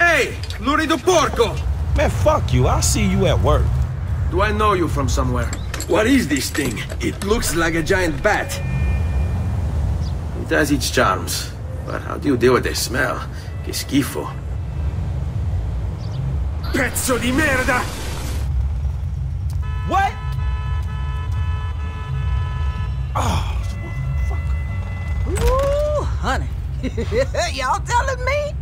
Hey, lurido porco! Man, fuck you. I'll see you at work. Do I know you from somewhere? What is this thing? It looks like a giant bat. It has its charms. But how do you deal with the smell? Che schifo. Pezzo di merda! What? Ah, oh, fuck! Ooh, honey. Y'all telling me?